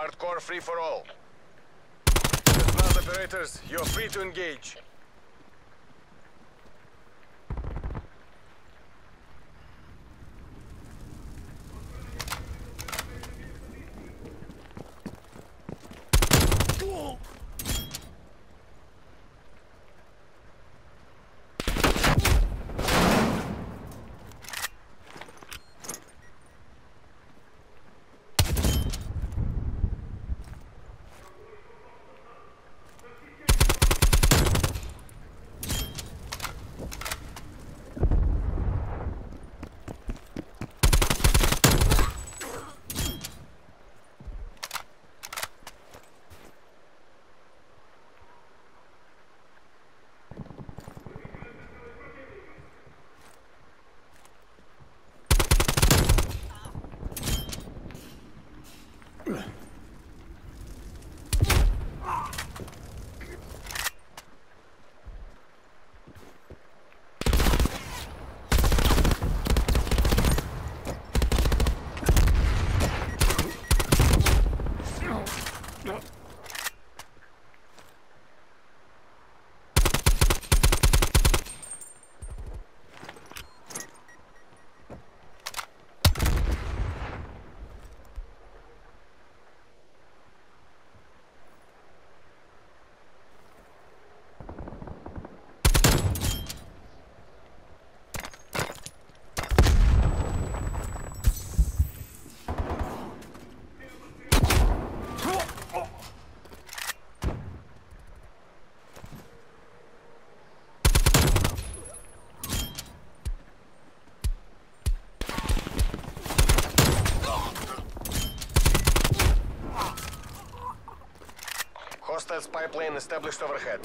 Hardcore free for all. Ground operators, you're free to engage. Spy plane established overhead.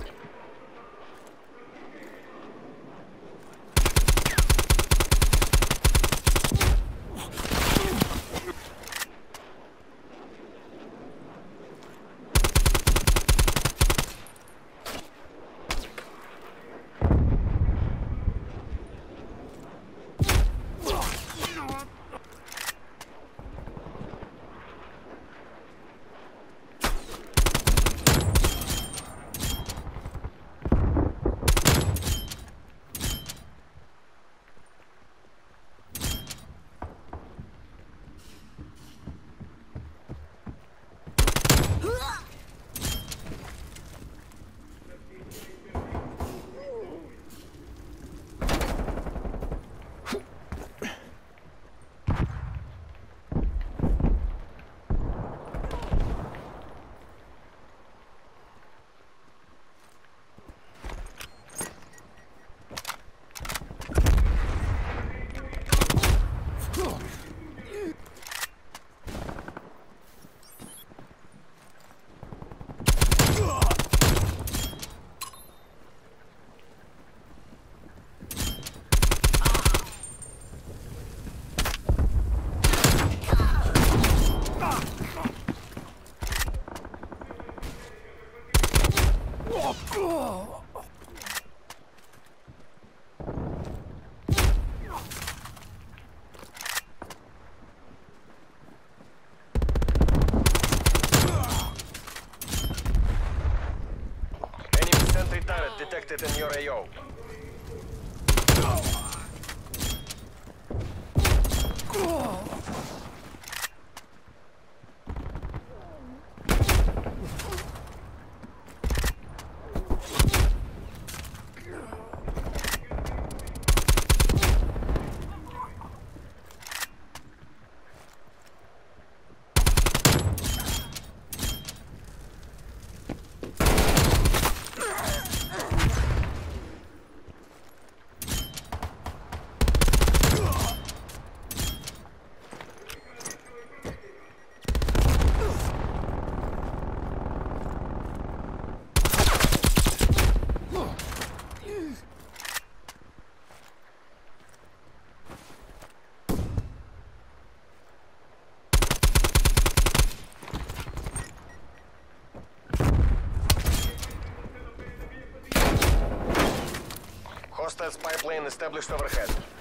Detected in your AO. Hostile spy plane established overhead.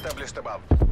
Established above.